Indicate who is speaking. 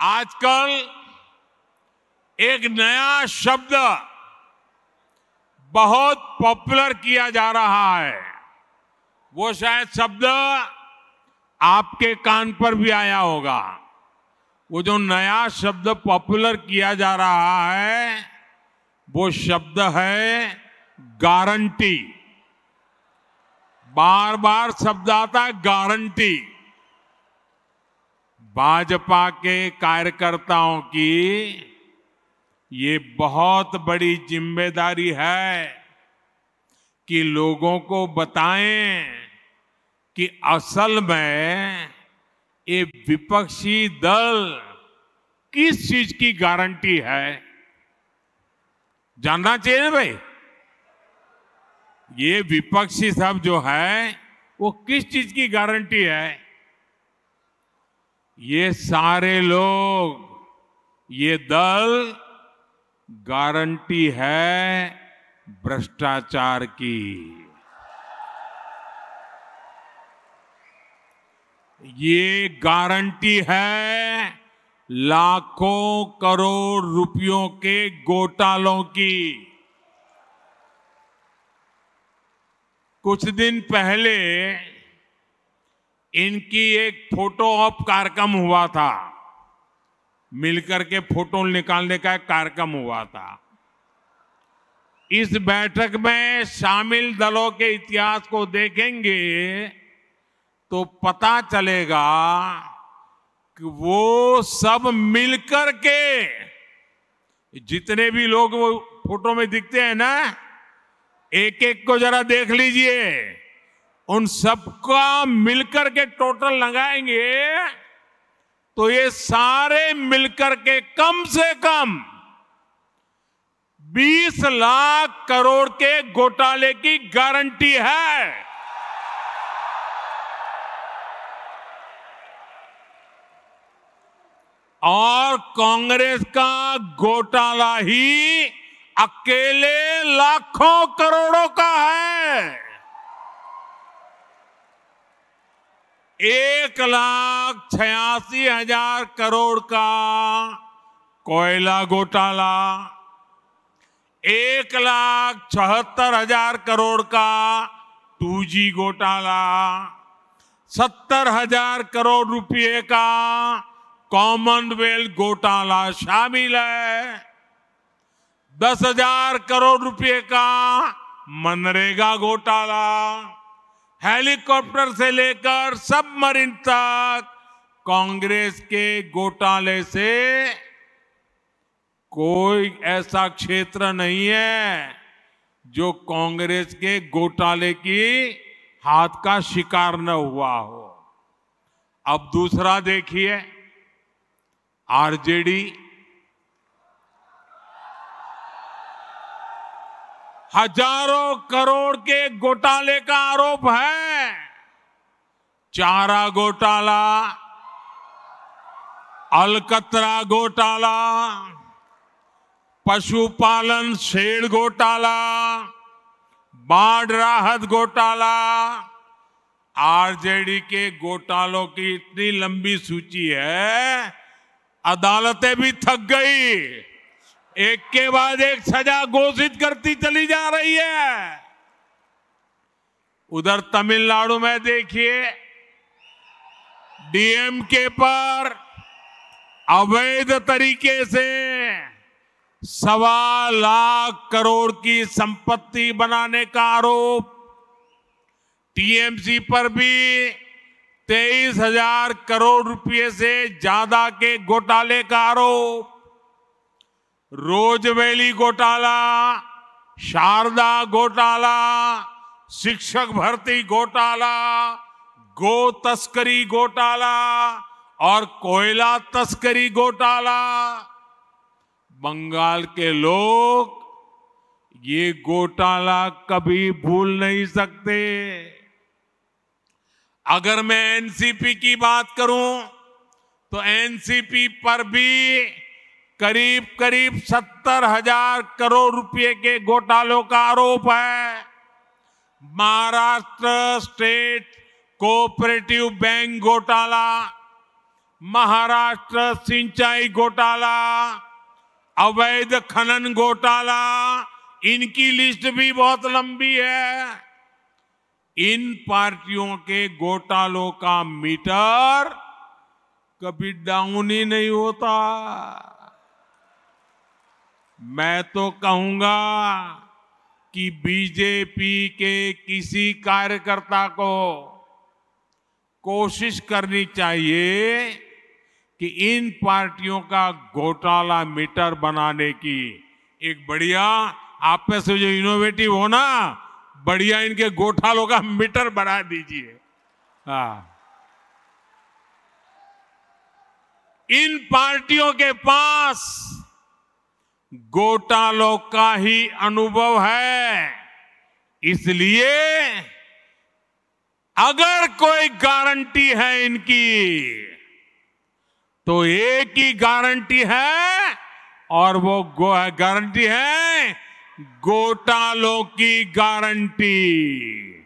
Speaker 1: आजकल एक नया शब्द बहुत पॉपुलर किया जा रहा है। वो शायद शब्द आपके कान पर भी आया होगा। वो जो नया शब्द पॉपुलर किया जा रहा है, वो शब्द है गारंटी। बार बार शब्द आता है गारंटी। भाजपा के कार्यकर्ताओं की ये बहुत बड़ी ज़िम्मेदारी है कि लोगों को बताएँ कि असल में ये विपक्षी दल किस चीज़ की गारंटी है। जानना चाहिए ना भाई? ये विपक्षी सब जो है, वो किस चीज़ की गारंटी है? ये सारे लोग, ये दल गारंटी है भ्रष्टाचार की। ये गारंटी है लाखों करोड़ रुपयों के घोटालों की। कुछ दिन पहले इनकी एक फ़ोटो ऑप कार्यक्रम हुआ था। मिलकर के फ़ोटो निकालने का एक कार्यक्रम हुआ था। इस बैठक में शामिल दलों के इतिहास को देखेंगे तो पता चलेगा कि वो सब मिलकर के जितने भी लोग वो फ़ोटो में दिखते हैं ना एक एक को जरा देख लीजिए। उन सबका मिलकर के टोटल लगाएँगे तो ये सारे मिलकर के कम से कम 20 लाख करोड़ के घोटाले की गारंटी है। और कांग्रेस का घोटाला ही अकेले लाखों करोड़ों का है। एक लाख छियासी हज़ार करोड़ का कोयला घोटाला, एक लाख चौहत्तर हज़ार करोड़ का टू जी घोटाला, सत्तर हज़ार करोड़ रुपए का कॉमनवेल्थ घोटाला शामिल है। दस हज़ार करोड़ रुपए का मनरेगा घोटाला हेलीकॉप्टर से लेकर सबमरीन तक कांग्रेस के घोटाले से कोई ऐसा क्षेत्र नहीं है जो कांग्रेस के घोटाले की हाथ का शिकार न हुआ हो। अब दूसरा देखिए, आरजेडी हज़ारों करोड़ के घोटाले का आरोप है। चारा घोटाला, अलकतरा घोटाला, पशुपालन शेड घोटाला, बाढ़ राहत घोटाला, आरजेडी के घोटालों की इतनी लंबी सूची है, अदालतें भी थक गई। एक के बाद एक सजा घोषित करती चली जा रही है। उधर तमिलनाडु में देखिए डीएमके पर अवैध तरीके से सवा लाख करोड़ की संपत्ति बनाने का आरोप। टीएमसी पर भी तेईस हज़ार करोड़ रुपए से ज़्यादा के घोटाले का आरोप। रोजवेली घोटाला, शारदा घोटाला, शिक्षक भर्ती घोटाला, गो तस्करी घोटाला और कोयला तस्करी घोटाला। बंगाल के लोग ये घोटाला कभी भूल नहीं सकते। अगर मैं एनसीपी की बात करूँ तो एनसीपी पर भी करीब करीब सत्तर हज़ार करोड़ रुपए के घोटालों का आरोप है। महाराष्ट्र स्टेट कोऑपरेटिव बैंक घोटाला, महाराष्ट्र सिंचाई घोटाला, अवैध खनन घोटाला, इनकी लिस्ट भी बहुत लंबी है। इन पार्टियों के घोटालों का मीटर कभी डाउन ही नहीं होता। मैं तो कहूँगा कि बीजेपी के किसी कार्यकर्ता को कोशिश करनी चाहिए कि इन पार्टियों का घोटाला मीटर बनाने की। एक बढ़िया, आप में से जो इनोवेटिव हो ना, बढ़िया इनके घोटालों का मीटर बढ़ा दीजिए। हाँ। इन पार्टियों के पास घोटालों का ही अनुभव है। इसलिए अगर कोई गारंटी है इनकी तो एक ही गारंटी है और वो गारंटी है घोटालों की गारंटी।